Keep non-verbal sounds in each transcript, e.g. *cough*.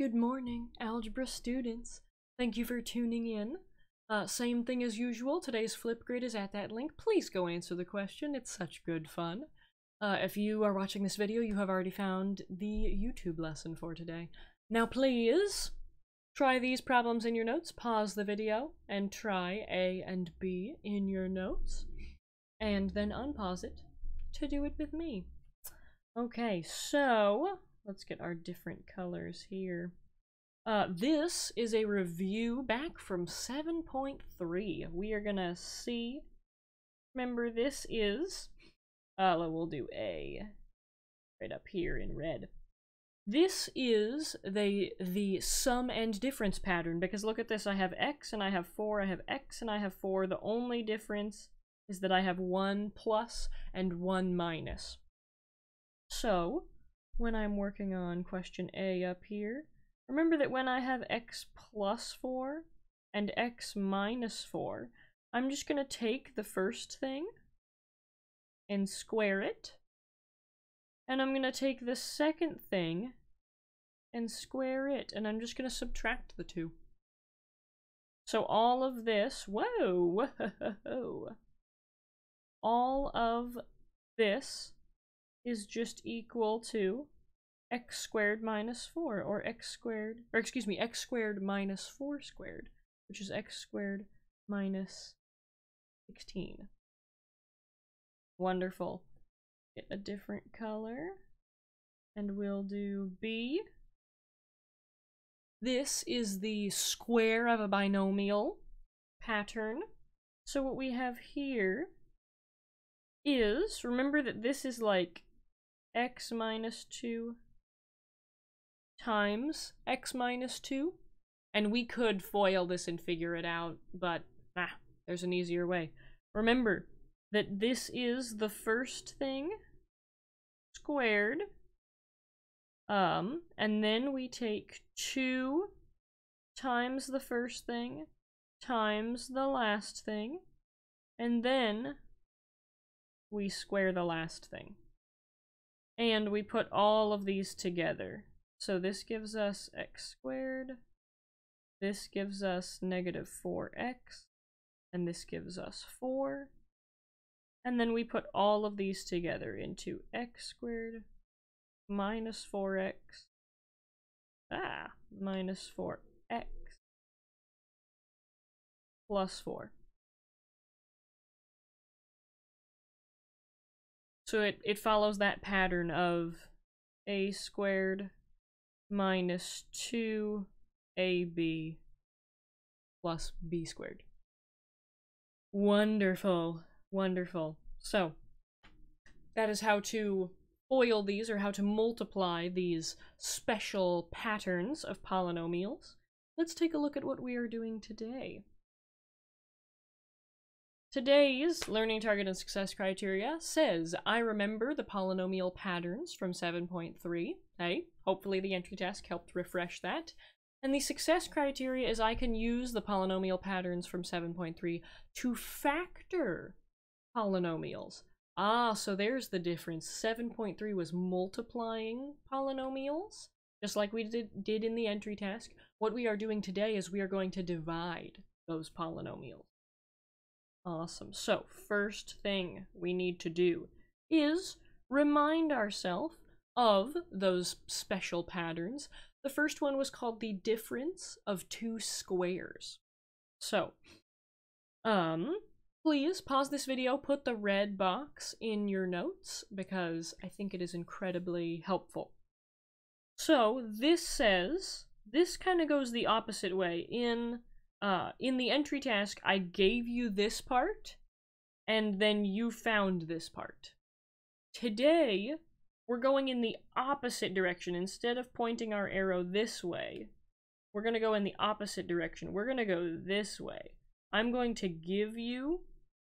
Good morning, algebra students. Thank you for tuning in. Uh, same thing as usual, today's Flipgrid is at that link. Please go answer the question, it's such good fun. Uh, if you are watching this video, you have already found the YouTube lesson for today. Now please, try these problems in your notes, pause the video, and try A and B in your notes, and then unpause it to do it with me. Okay, so let's get our different colors here. Uh, this is a review back from 7.3. We are gonna see. Remember, this is. Uh, we'll do A right up here in red. This is the the sum and difference pattern because look at this. I have x and I have 4. I have x and I have 4. The only difference is that I have 1 plus and 1 minus. So, when I'm working on question A up here, remember that when I have x plus 4 and x minus 4, I'm just going to take the first thing and square it. And I'm going to take the second thing and square it. And I'm just going to subtract the two. So all of this, whoa, *laughs* whoa, all of this is just equal to x squared minus 4, or x squared, or excuse me, x squared minus 4 squared, which is x squared minus 16. Wonderful. Get a different color, and we'll do B. This is the square of a binomial pattern. So what we have here is, remember that this is like x minus 2 times x minus 2. And we could FOIL this and figure it out, but ah, there's an easier way. Remember that this is the first thing squared. Um, and then we take 2 times the first thing times the last thing. And then we square the last thing. And we put all of these together. So this gives us x squared, this gives us negative 4x, and this gives us 4. And then we put all of these together into x squared minus 4x, ah, minus 4x plus 4. So it, it follows that pattern of a squared minus 2ab plus b squared. Wonderful, wonderful. So, that is how to FOIL these, or how to multiply these special patterns of polynomials. Let's take a look at what we are doing today. Today's learning target and success criteria says, I remember the polynomial patterns from 7.3. Hey, hopefully the entry task helped refresh that. And the success criteria is I can use the polynomial patterns from 7.3 to factor polynomials. Ah, so there's the difference. 7.3 was multiplying polynomials, just like we did, did in the entry task. What we are doing today is we are going to divide those polynomials. Awesome. So, first thing we need to do is remind ourselves of those special patterns. The first one was called the difference of two squares. So, um, please pause this video, put the red box in your notes because I think it is incredibly helpful. So, this says, this kind of goes the opposite way. In uh, in the entry task, I gave you this part, and then you found this part. Today, we're going in the opposite direction. Instead of pointing our arrow this way, we're going to go in the opposite direction. We're going to go this way. I'm going to give you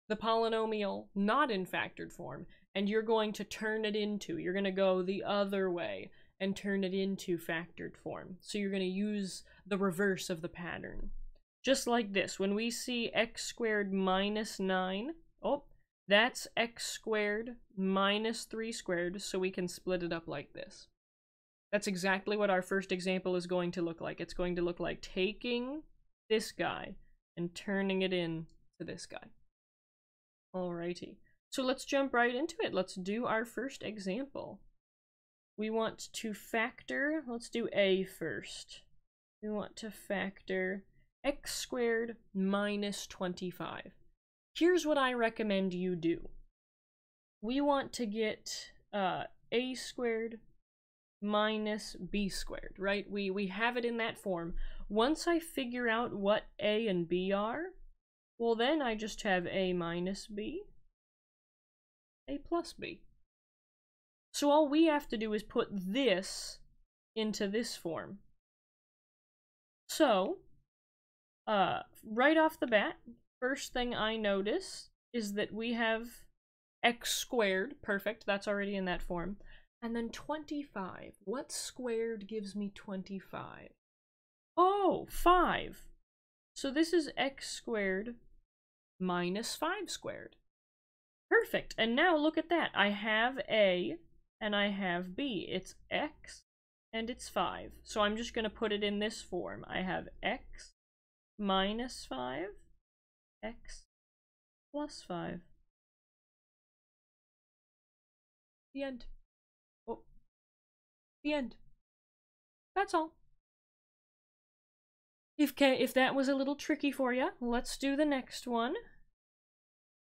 the polynomial not in factored form, and you're going to turn it into, you're going to go the other way and turn it into factored form. So you're going to use the reverse of the pattern. Just like this, when we see x squared minus 9, oh, that's x squared minus 3 squared, so we can split it up like this. That's exactly what our first example is going to look like. It's going to look like taking this guy and turning it in to this guy. Alrighty. So let's jump right into it. Let's do our first example. We want to factor, let's do a first. We want to factor x squared minus 25. Here's what I recommend you do. We want to get uh, a squared minus b squared, right? We, we have it in that form. Once I figure out what a and b are, well then I just have a minus b, a plus b. So all we have to do is put this into this form. So, uh, right off the bat, first thing I notice is that we have x squared. Perfect, that's already in that form. And then 25. What squared gives me 25? Oh, 5. So this is x squared minus 5 squared. Perfect. And now look at that. I have a and I have b. It's x and it's 5. So I'm just going to put it in this form. I have x minus 5, x plus 5. The end. Oh. The end. That's all. If, if that was a little tricky for you, let's do the next one.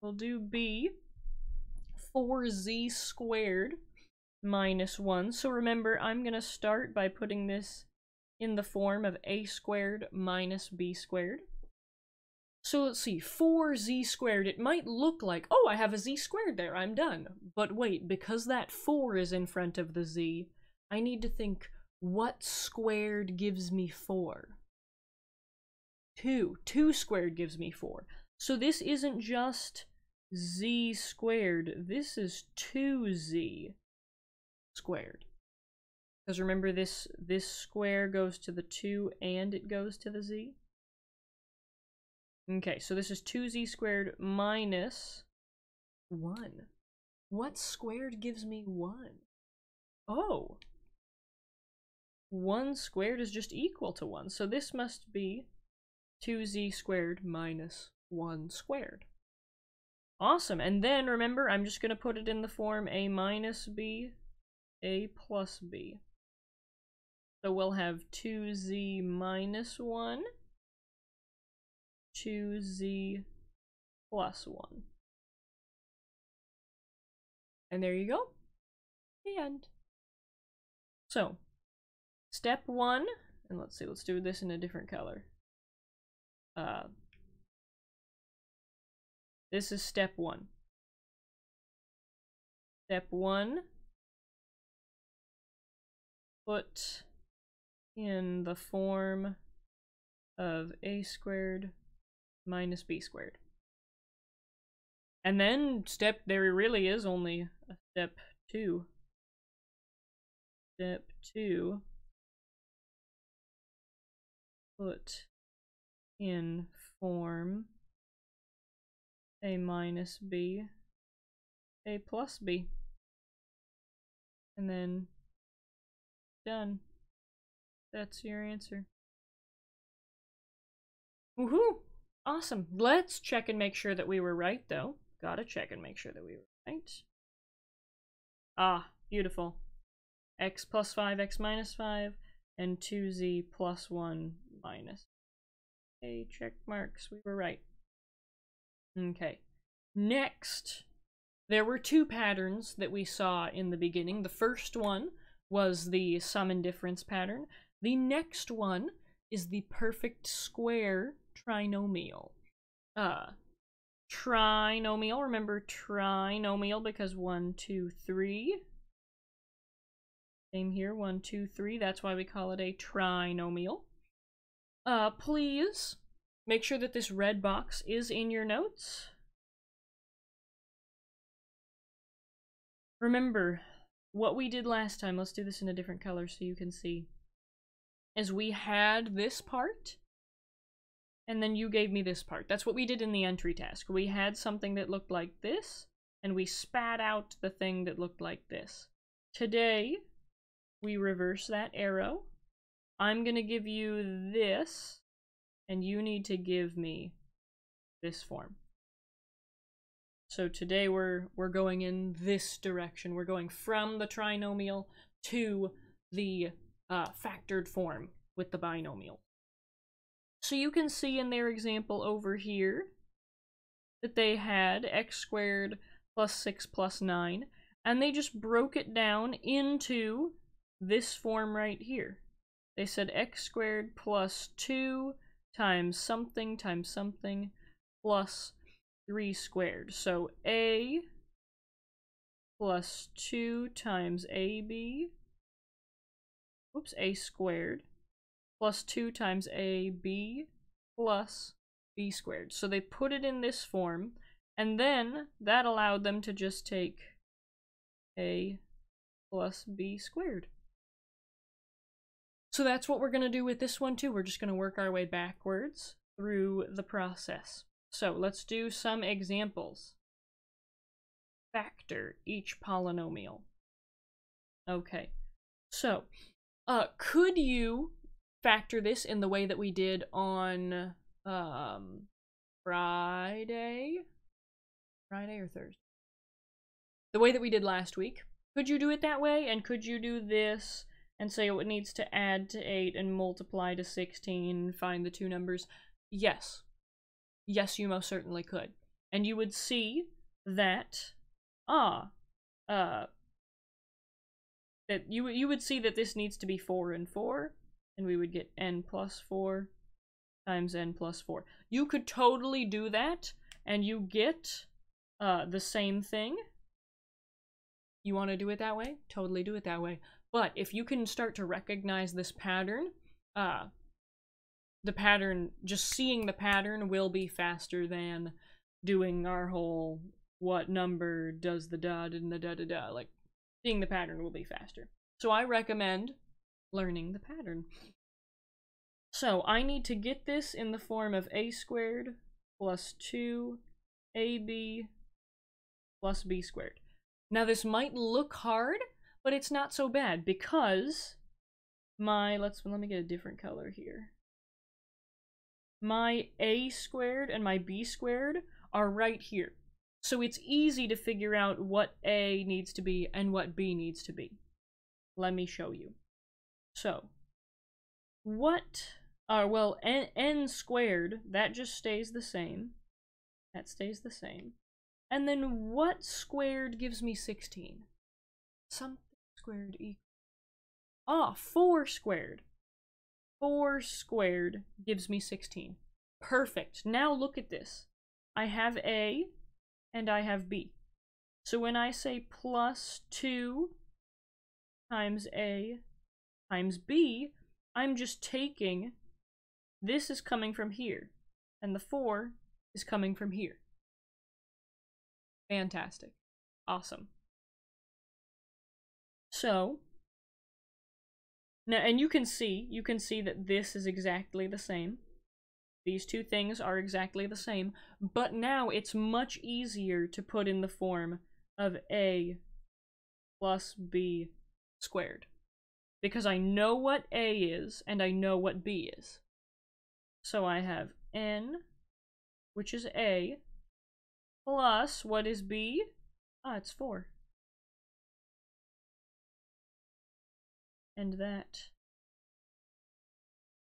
We'll do b. 4z squared minus 1. So remember, I'm going to start by putting this in the form of a squared minus b squared. So let's see, 4z squared, it might look like, oh, I have a z squared there, I'm done. But wait, because that 4 is in front of the z, I need to think, what squared gives me 4? 2. 2 squared gives me 4. So this isn't just z squared, this is 2z squared. Because remember this this square goes to the 2 and it goes to the z. Okay, so this is 2z squared minus 1. What squared gives me 1? Oh. 1 squared is just equal to 1. So this must be 2z squared minus 1 squared. Awesome. And then remember, I'm just going to put it in the form a minus b a plus b. So we'll have 2z minus 1, 2z plus 1. And there you go. The end. So, step one, and let's see, let's do this in a different color. Uh, this is step one. Step one put in the form of a squared minus b squared. And then step, there really is only a step two. Step two, put in form a minus b, a plus b. And then Done. That's your answer. Woohoo! Awesome. Let's check and make sure that we were right, though. Gotta check and make sure that we were right. Ah, beautiful. x plus 5, x minus 5, and 2z plus 1 minus. Okay, check marks. We were right. Okay. Next, there were two patterns that we saw in the beginning. The first one was the sum and difference pattern. The next one is the perfect square trinomial. Uh, trinomial, remember trinomial because one, two, three. Same here, one, two, three. That's why we call it a trinomial. Uh, please make sure that this red box is in your notes. Remember, what we did last time, let's do this in a different color so you can see, is we had this part, and then you gave me this part. That's what we did in the entry task. We had something that looked like this, and we spat out the thing that looked like this. Today, we reverse that arrow. I'm going to give you this, and you need to give me this form. So today we're we're going in this direction. We're going from the trinomial to the uh, factored form with the binomial. So you can see in their example over here that they had x squared plus 6 plus 9, and they just broke it down into this form right here. They said x squared plus 2 times something times something plus 3 squared. So a plus 2 times ab, oops, a squared, plus 2 times ab plus b squared. So they put it in this form, and then that allowed them to just take a plus b squared. So that's what we're going to do with this one too. We're just going to work our way backwards through the process. So let's do some examples. Factor each polynomial. Okay, so uh, could you factor this in the way that we did on um, Friday? Friday or Thursday? The way that we did last week. Could you do it that way? And could you do this and say it needs to add to 8 and multiply to 16, find the two numbers? Yes. Yes, you most certainly could. And you would see that, ah, uh, that you, you would see that this needs to be 4 and 4, and we would get n plus 4 times n plus 4. You could totally do that, and you get uh, the same thing. You want to do it that way? Totally do it that way. But if you can start to recognize this pattern, uh, the pattern, just seeing the pattern will be faster than doing our whole what number does the da the da da da. Like, seeing the pattern will be faster. So I recommend learning the pattern. So I need to get this in the form of a squared plus 2ab plus b squared. Now this might look hard, but it's not so bad because my, let's, let me get a different color here. My a squared and my b squared are right here. So it's easy to figure out what a needs to be and what b needs to be. Let me show you. So, what uh, well, n, n squared, that just stays the same. That stays the same. And then what squared gives me 16? Something squared equals... Ah, 4 squared. 4 squared gives me 16. Perfect. Now look at this. I have A and I have B. So when I say plus 2 times A times B, I'm just taking this is coming from here, and the 4 is coming from here. Fantastic. Awesome. So, now, and you can see, you can see that this is exactly the same. These two things are exactly the same, but now it's much easier to put in the form of a plus b squared. Because I know what a is, and I know what b is. So I have n, which is a, plus, what is b? Ah, it's 4. And that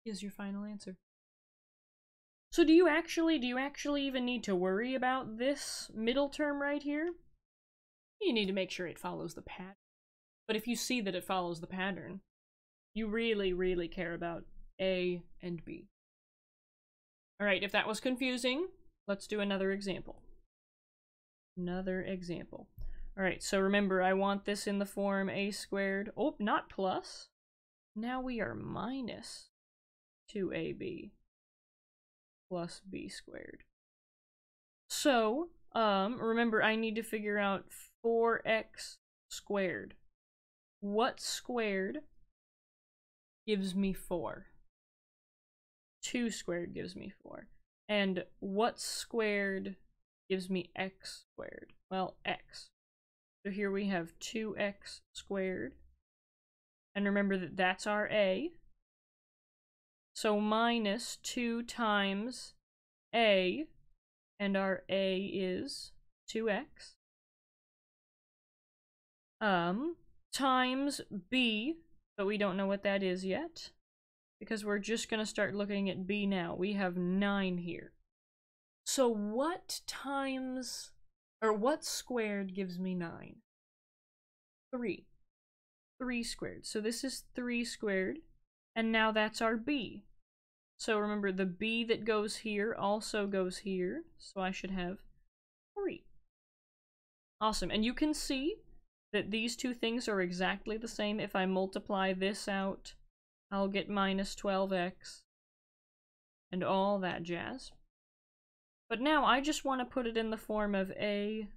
is your final answer. So do you actually, do you actually even need to worry about this middle term right here? You need to make sure it follows the pattern. But if you see that it follows the pattern, you really, really care about A and B. Alright, if that was confusing, let's do another example. Another example. Alright, so remember, I want this in the form a squared. Oh, not plus. Now we are minus 2ab plus b squared. So, um, remember, I need to figure out 4x squared. What squared gives me 4? 2 squared gives me 4. And what squared gives me x squared? Well, x. So here we have 2x squared And remember that that's our a. So minus 2 times a, and our a is 2x. Um, times b, but we don't know what that is yet. Because we're just going to start looking at b now. We have 9 here. So what times, or what squared gives me 9? 3. 3 squared. So this is 3 squared. And now that's our b. So remember, the b that goes here also goes here. So I should have 3. Awesome. And you can see that these two things are exactly the same. If I multiply this out, I'll get minus 12x and all that jazz. But now I just want to put it in the form of a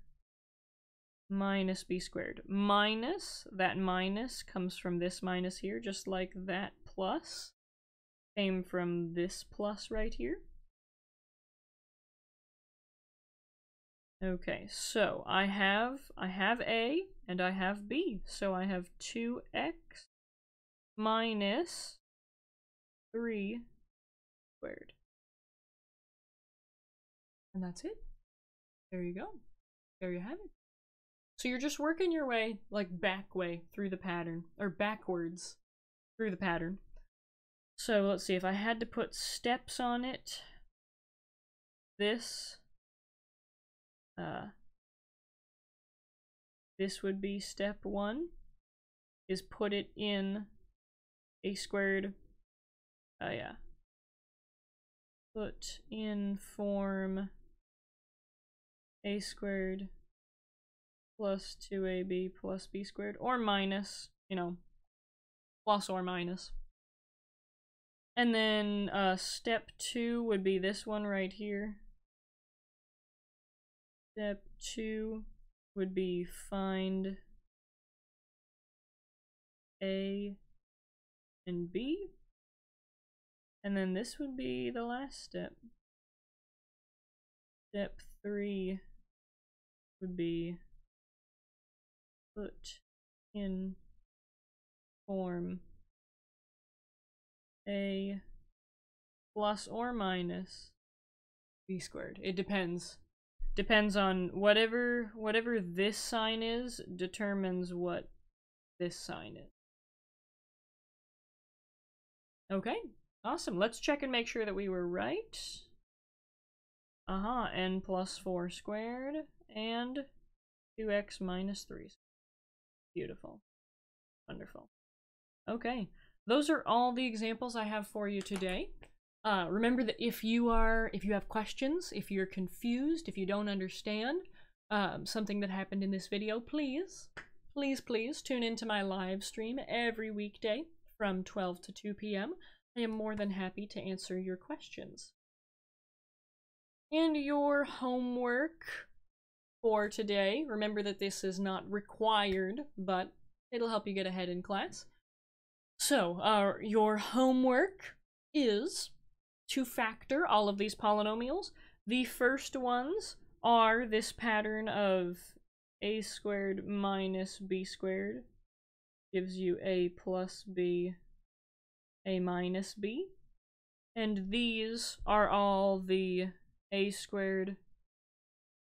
minus b squared. Minus, that minus comes from this minus here, just like that plus came from this plus right here. Okay, so I have I have a and I have b. So I have 2x minus 3 squared. And that's it. There you go. There you have it. So you're just working your way, like back way, through the pattern, or backwards through the pattern. So let's see, if I had to put steps on it, this, uh, this would be step one, is put it in a squared, oh uh, yeah, put in form a squared plus 2ab plus b squared, or minus, you know, plus or minus. And then uh, step two would be this one right here. Step two would be find A and B. And then this would be the last step. Step three would be put in form a plus or minus b squared. It depends. Depends on whatever whatever this sign is determines what this sign is. Okay, awesome. Let's check and make sure that we were right. Uh-huh, n plus 4 squared and 2x minus 3. Beautiful. Wonderful. Okay, those are all the examples I have for you today. Uh, remember that if you are, if you have questions, if you're confused, if you don't understand um, something that happened in this video, please, please, please tune into my live stream every weekday from 12 to 2 p.m. I am more than happy to answer your questions. And your homework for today, remember that this is not required, but it'll help you get ahead in class. So, uh, your homework is to factor all of these polynomials. The first ones are this pattern of a squared minus b squared gives you a plus b, a minus b. And these are all the a squared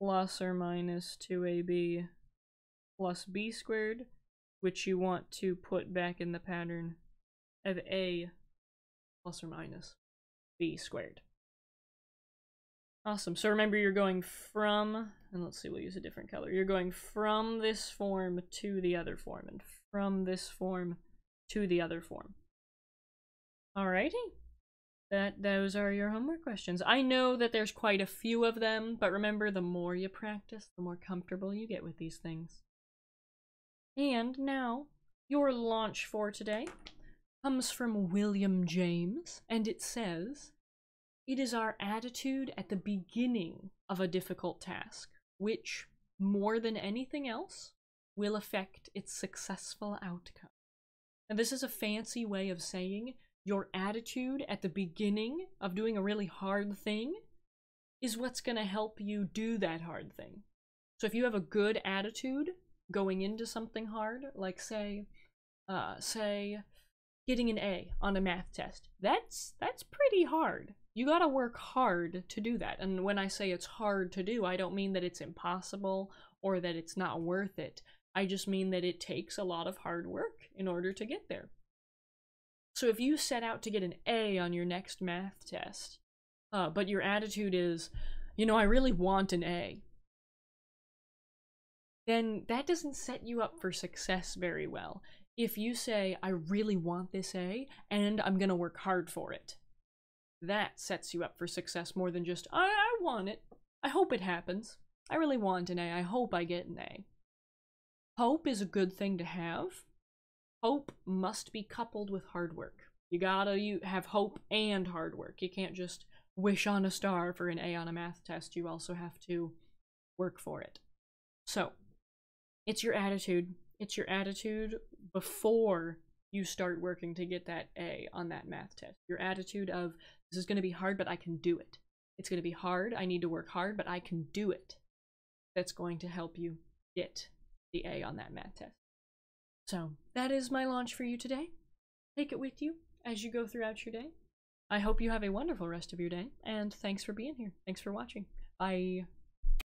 plus or minus 2ab plus b squared which you want to put back in the pattern of a plus or minus b squared. Awesome. So remember you're going from, and let's see, we'll use a different color. You're going from this form to the other form, and from this form to the other form. Alrighty. That those are your homework questions. I know that there's quite a few of them, but remember the more you practice, the more comfortable you get with these things. And now, your launch for today comes from William James, and it says, It is our attitude at the beginning of a difficult task, which, more than anything else, will affect its successful outcome. And this is a fancy way of saying your attitude at the beginning of doing a really hard thing is what's going to help you do that hard thing. So if you have a good attitude, going into something hard, like say, uh, say, getting an A on a math test. That's that's pretty hard. You gotta work hard to do that. And when I say it's hard to do, I don't mean that it's impossible or that it's not worth it. I just mean that it takes a lot of hard work in order to get there. So if you set out to get an A on your next math test, uh, but your attitude is, you know, I really want an A, then that doesn't set you up for success very well. If you say, I really want this A and I'm going to work hard for it, that sets you up for success more than just, I, I want it. I hope it happens. I really want an A. I hope I get an A. Hope is a good thing to have. Hope must be coupled with hard work. You gotta you have hope and hard work. You can't just wish on a star for an A on a math test. You also have to work for it. So, it's your attitude. It's your attitude before you start working to get that A on that math test. Your attitude of, this is going to be hard, but I can do it. It's going to be hard. I need to work hard, but I can do it. That's going to help you get the A on that math test. So, that is my launch for you today. Take it with you as you go throughout your day. I hope you have a wonderful rest of your day, and thanks for being here. Thanks for watching. Bye.